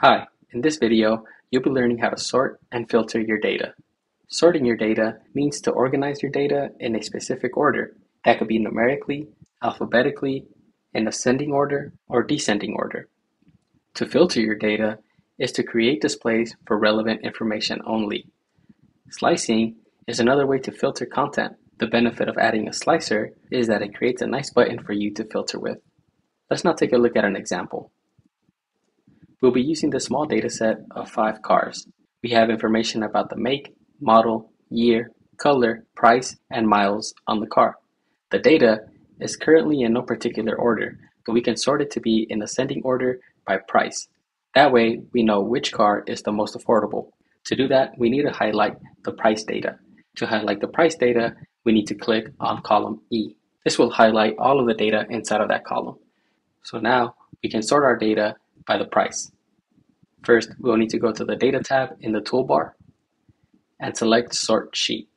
Hi, in this video, you'll be learning how to sort and filter your data. Sorting your data means to organize your data in a specific order. That could be numerically, alphabetically, in ascending order, or descending order. To filter your data is to create displays for relevant information only. Slicing is another way to filter content. The benefit of adding a slicer is that it creates a nice button for you to filter with. Let's now take a look at an example. We'll be using the small dataset of five cars. We have information about the make, model, year, color, price, and miles on the car. The data is currently in no particular order, but we can sort it to be in ascending order by price. That way, we know which car is the most affordable. To do that, we need to highlight the price data. To highlight the price data, we need to click on column E. This will highlight all of the data inside of that column. So now we can sort our data by the price. First, we'll need to go to the Data tab in the toolbar and select Sort Sheet.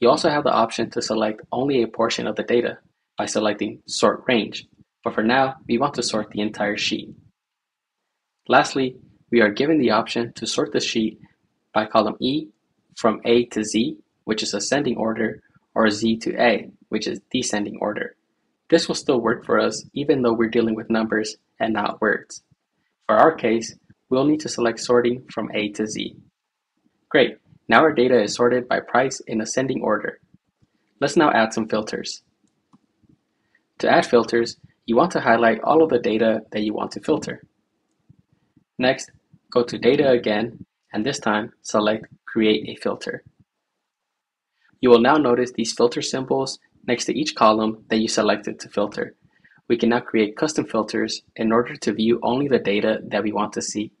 You also have the option to select only a portion of the data by selecting Sort Range, but for now, we want to sort the entire sheet. Lastly, we are given the option to sort the sheet by column E from A to Z, which is ascending order, or Z to A, which is descending order. This will still work for us even though we're dealing with numbers and not words. For our case, we'll need to select sorting from A to Z. Great, now our data is sorted by price in ascending order. Let's now add some filters. To add filters, you want to highlight all of the data that you want to filter. Next, go to Data again, and this time select Create a Filter. You will now notice these filter symbols next to each column that you selected to filter. We can now create custom filters in order to view only the data that we want to see.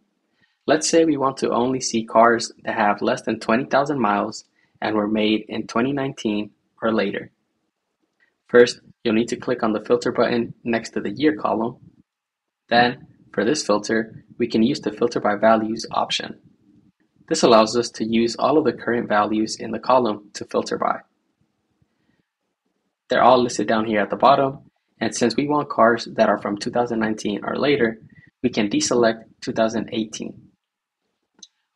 Let's say we want to only see cars that have less than 20,000 miles and were made in 2019 or later. First, you'll need to click on the filter button next to the year column. Then, for this filter, we can use the filter by values option. This allows us to use all of the current values in the column to filter by. They're all listed down here at the bottom, and since we want cars that are from 2019 or later, we can deselect 2018.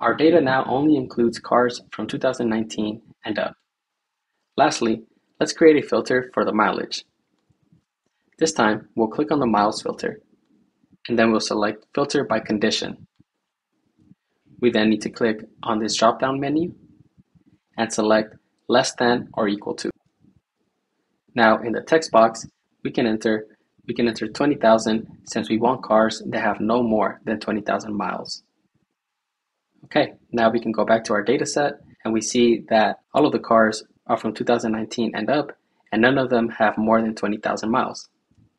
Our data now only includes cars from 2019 and up. Lastly, let's create a filter for the mileage. This time, we'll click on the miles filter, and then we'll select filter by condition. We then need to click on this drop-down menu and select less than or equal to. Now in the text box, we can enter we can enter 20,000 since we want cars that have no more than 20,000 miles. Okay, now we can go back to our data set and we see that all of the cars are from 2019 and up and none of them have more than 20,000 miles.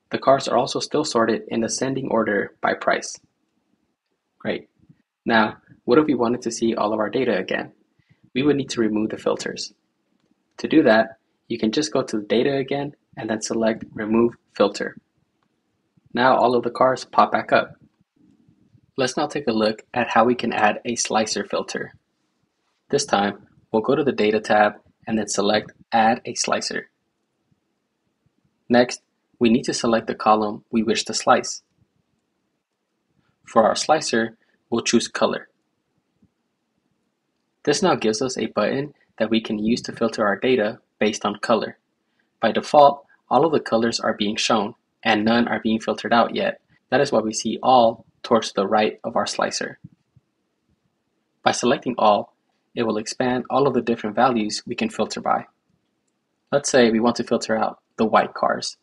The cars are also still sorted in ascending order by price. Great. Now, what if we wanted to see all of our data again? We would need to remove the filters. To do that, you can just go to the data again and then select remove filter. Now all of the cars pop back up. Let's now take a look at how we can add a slicer filter. This time, we'll go to the Data tab and then select Add a Slicer. Next, we need to select the column we wish to slice. For our slicer, we'll choose Color. This now gives us a button that we can use to filter our data based on color. By default, all of the colors are being shown, and none are being filtered out yet. That is why we see all towards the right of our slicer. By selecting all, it will expand all of the different values we can filter by. Let's say we want to filter out the white cars.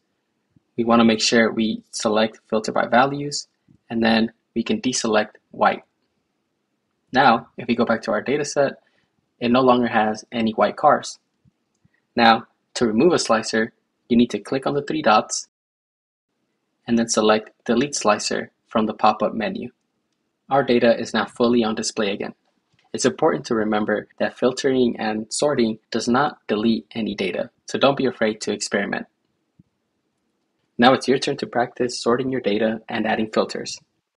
We want to make sure we select filter by values and then we can deselect white. Now, if we go back to our data set, it no longer has any white cars. Now, to remove a slicer, you need to click on the three dots and then select Delete Slicer from the pop-up menu. Our data is now fully on display again. It's important to remember that filtering and sorting does not delete any data, so don't be afraid to experiment. Now it's your turn to practice sorting your data and adding filters.